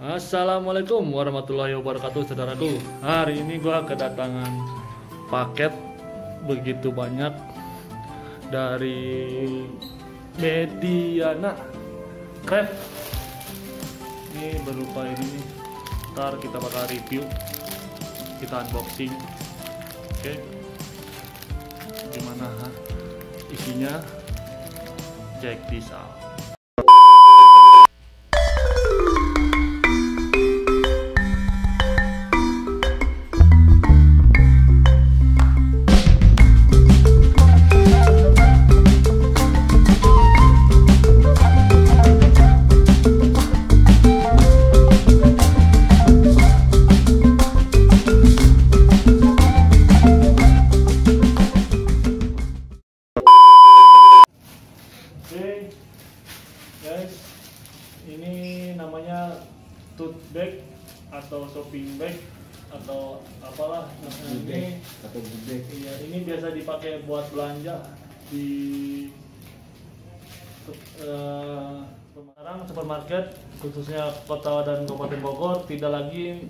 Assalamualaikum warahmatullahi wabarakatuh saudaraku. Hari ini gua kedatangan paket begitu banyak dari Mediana Craft. Ini berupa ini nih. Ntar kita bakal review. Kita unboxing. Oke. Gimana ha? isinya Check this out bag atau shopping bag atau apalah namanya ini. atau gudeg Iya, ini biasa dipakai buat belanja di sekarang supermarket khususnya kota dan kabupaten Bogor tidak lagi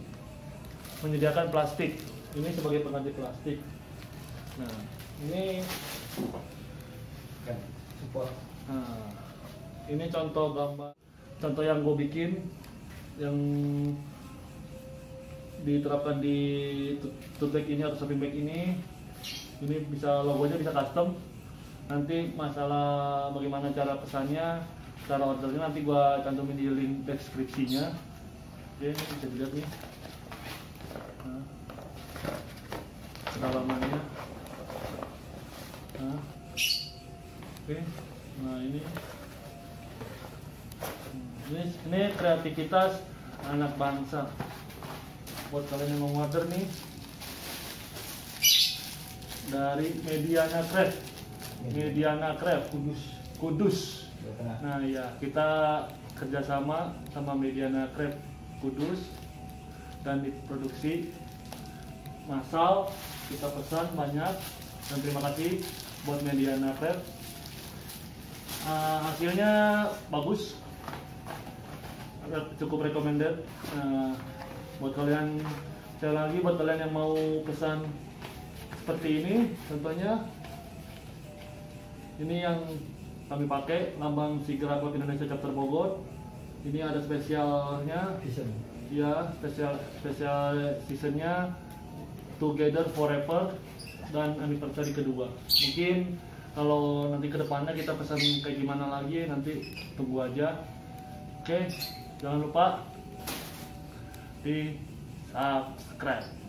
menyediakan plastik. Ini sebagai pengganti plastik. Nah, ini kan support Nah, ini contoh gambar, contoh yang gue bikin, yang diterapkan di tote bag ini atau shopping bag ini. Ini bisa logonya bisa custom. Nanti masalah bagaimana cara pesannya, cara ordernya nanti gue cantumin di link deskripsinya. Oke, ini bisa dilihat nih. Nah. Nah, Oke, nah ini ini, kreativitas anak bangsa. Buat kalian yang mau order nih dari Mediana Craft, Mediana Craft Kudus, Kudus. Nah ya kita kerjasama sama Mediana Craft Kudus. Dan diproduksi massal kita pesan banyak. Dan terima kasih buat Mediana Craft Uh, hasilnya bagus cukup recommended. Uh, buat kalian sekali lagi buat kalian yang mau pesan seperti ini contohnya ini yang kami pakai lambang Sigra Club Indonesia Chapter Bogor. Ini ada spesialnya. Season. Ya spesial spesial seasonnya Together Forever dan anniversary kedua. Mungkin kalau nanti ke depannya kita pesan kayak gimana lagi nanti tunggu aja. Oke jangan lupa di subscribe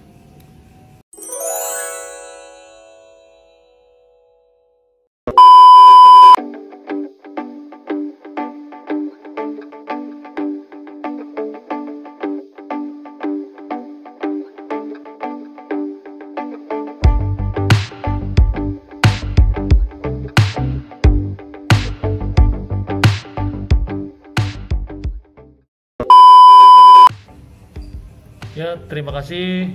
Ya, terima kasih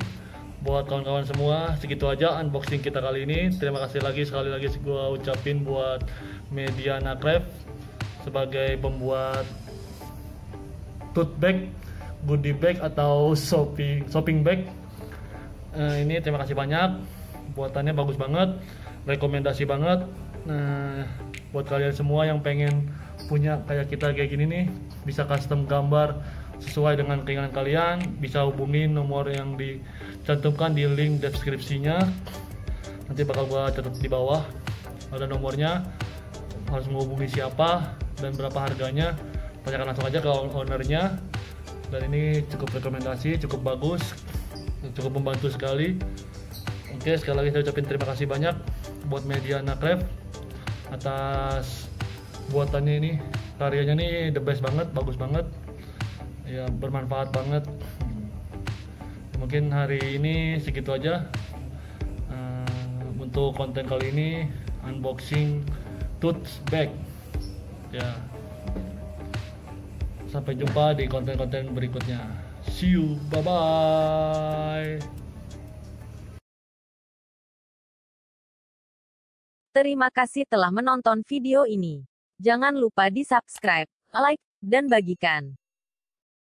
buat kawan-kawan semua. Segitu aja unboxing kita kali ini. Terima kasih lagi sekali lagi gua ucapin buat Mediana Craft sebagai pembuat tote bag, goodie bag atau shopping shopping bag. Eh, ini terima kasih banyak. Buatannya bagus banget, rekomendasi banget. Nah, buat kalian semua yang pengen punya kayak kita kayak gini nih, bisa custom gambar sesuai dengan keinginan kalian, bisa hubungi nomor yang dicantumkan di link deskripsinya. Nanti bakal gua catat di bawah. Ada nomornya. Harus menghubungi siapa dan berapa harganya. Tanyakan langsung aja ke ownernya. Dan ini cukup rekomendasi, cukup bagus, cukup membantu sekali. Oke, sekali lagi saya ucapin terima kasih banyak buat Mediana Craft atas buatannya ini. Karyanya nih the best banget, bagus banget. Ya, bermanfaat banget. Mungkin hari ini segitu aja. Eh, untuk konten kali ini unboxing tote bag. Ya. Sampai jumpa di konten-konten berikutnya. See you. Bye bye. Terima kasih telah menonton video ini. Jangan lupa di subscribe, like, dan bagikan.